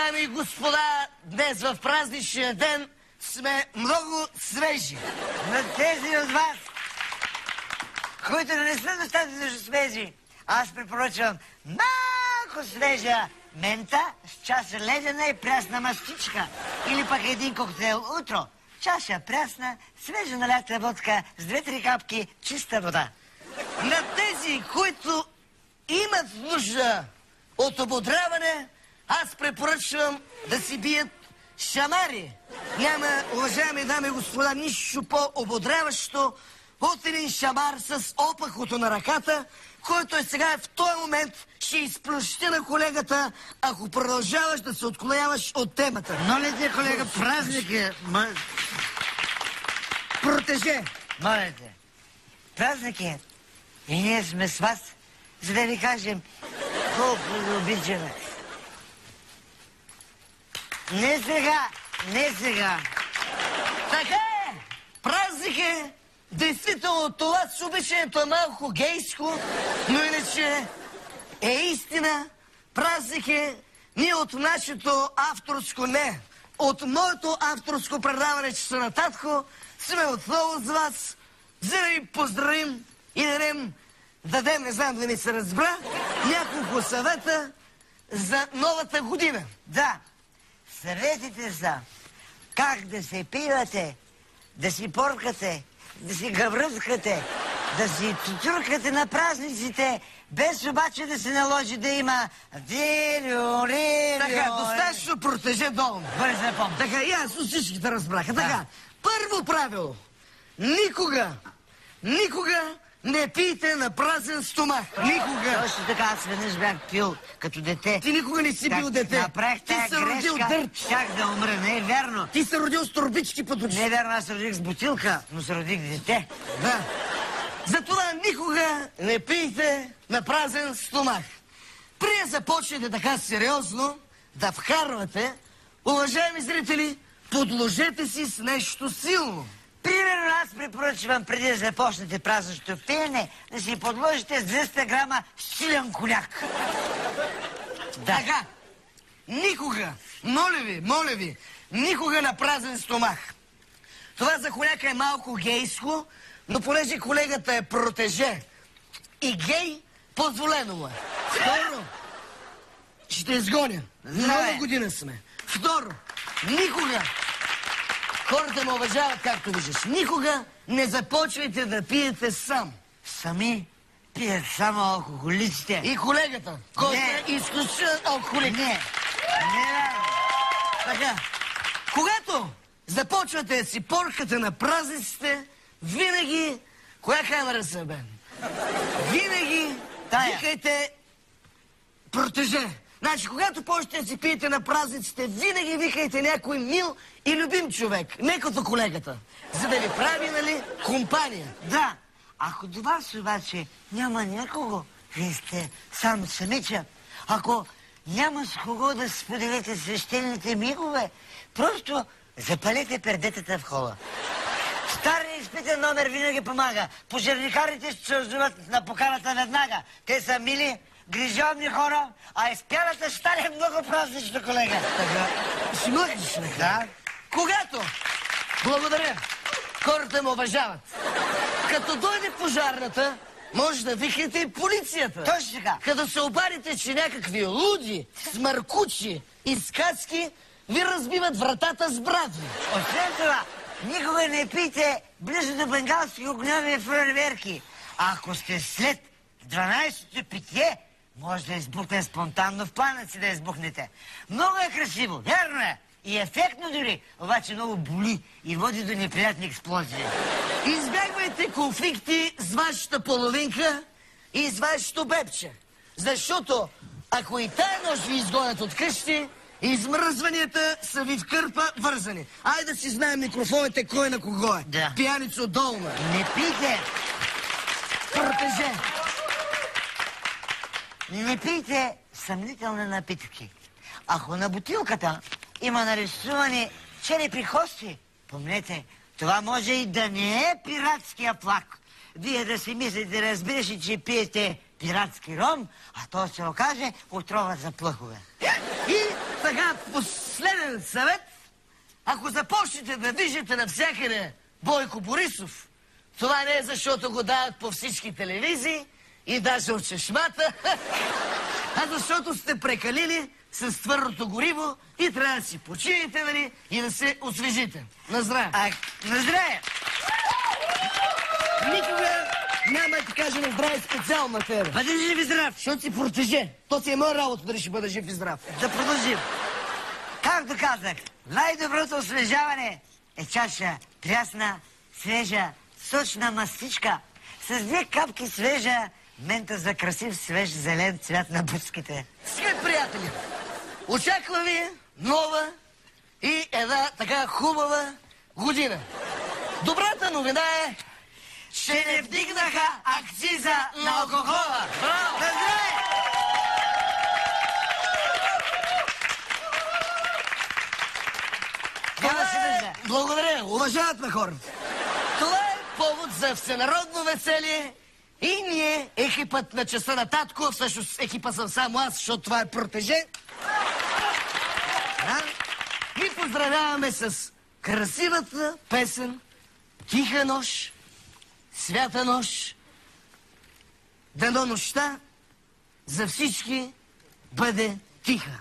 дами и господа, днес в празничния ден сме много свежи. На тези от вас, които не са достатъчно свежи, аз препоръчвам малко свежа мента с чаша ледена и прясна мастичка. Или пък един коктейл утро. Чаша прясна, свежа налята водка с две-три капки чиста вода. На тези, които имат нужда от ободряване, аз препоръчвам да си бият шамари. Няма, уважаеми дами и господа, нищо по-ободряващо от един шамар с опахото на ръката, който е сега в този момент ще изплющи на колегата, ако продължаваш да се отклоняваш от темата. Моля те, колега, празник е. Ма... Протеже. Моля те. Празник е. И ние сме с вас, за да ви кажем колко ви обичаме. Не сега, не сега. Така е! Празник е! Действително, това с обичането е малко гейско, но иначе е истина. Празник е ние от нашето авторско не, от моето авторско предаване, че са на татко, сме отново с вас, за да ви поздравим и да дадем, дадем, не знам дали се разбра, няколко съвета за новата година. Да, съветите са как да се пивате, да си поркате, да си гавръзкате, да си тутуркате на празниците, без обаче да се наложи да има дилю, лилю... Така, достатъчно протеже долу. Бъде се помня. Така, ясно всичките разбраха. Така, първо правило. Никога, никога не пийте на празен стомах. Никога. Точно така, аз веднъж бях пил като дете. Ти никога не си Так, бил дете. Направих Ти се родил дърт. щях да умра. Не е вярно. Ти се родил с турбички под Не очи. е вярно, аз се родих с бутилка, но се родих дете. Да. Затова никога не пийте на празен стомах. При да започнете така сериозно да вкарвате, уважаеми зрители, подложете си с нещо силно. Примерно аз препоръчвам преди да започнете празничното пиене, да си подложите с 200 грама силен коняк. Да. Така, никога, моля ви, моля ви, никога на празен стомах. Това за коняка е малко гейско, но понеже колегата е протеже и гей, позволено му е. Второ, ще изгоня. Здраве. Нова година сме. Второ, никога, хората ме уважават, както виждаш, никога не започвайте да пиете сам. Сами пият само алкохолиците. И колегата, който е изключителен алкохолик. Не, не. Така, когато започвате си поркате на празниците, винаги... Коя камера са, бе? Винаги Тая. викайте протеже. Значи, когато почнете да си пиете на празниците, винаги викайте някой мил и любим човек, не като колегата, за да ви прави, нали, компания. Да, ако до вас обаче няма някого, вие сте сам самича, ако няма с кого да споделите свещените мигове, просто запалете пердетата в хола. Стария изпитен номер винаги помага. Пожарникарите ще се озоват на поканата веднага. Те са мили, грижовни хора, а изпялата ще стане много празнично, колега. Така, си млъкнеш, бе. Да. Когато, благодаря, хората ме уважават. Като дойде пожарната, може да викнете и полицията. Точно така. Като се обадите, че някакви луди, смъркучи и скацки ви разбиват вратата с брави. Освен това, никога не пийте близо до бенгалски огневи фойерверки. А ако сте след 12-то питие, може да избухне спонтанно в пламъци да избухнете. Много е красиво, вярно е. И ефектно дори, обаче много боли и води до неприятни експлозии. Избягвайте конфликти с вашата половинка и с вашето бебче. Защото ако и тая нощ ви изгонят от къщи, измръзванията са ви в кърпа вързани. Айде да си знаем микрофоните кой на кого е. Да. Пияницо долна. Не пийте, Протеже. Не пийте съмнителни напитки. Ако на бутилката има нарисувани черепи хости, помнете, това може и да не е пиратския плак. Вие да си мислите, разбираш че пиете пиратски ром, а то се окаже отрова за плъхове. И Така, последен съвет. Ако започнете да виждате навсякъде Бойко Борисов, това не е защото го дават по всички телевизии и даже от чешмата, а защото сте прекалили с твърдото гориво и трябва да си почините, нали, и да се освежите. На здраве! А, на здраве! Никога няма да ти кажа на здраве специално материя. Бъде жив и здрав! Защото си протеже. То си е моя работа дали ще бъда жив и здрав. Да продължим. Както казах, най-доброто освежаване е чаша прясна, свежа, сочна мастичка с две капки свежа мента за красив свеж зелен цвят на буските. Скъпи приятели, очаква ви нова и една така хубава година. Добрата новина е, че не вдигнаха акциза на алкохола. Браво! На здраве! Благодаря, уважават ме хора. Това е повод за всенародно веселие и ние, екипът на часа на татко, всъщност екипа съм само аз, защото това е протеже, А? ви поздравяваме с красивата песен Тиха нощ, свята нощ, дано нощта за всички бъде тиха.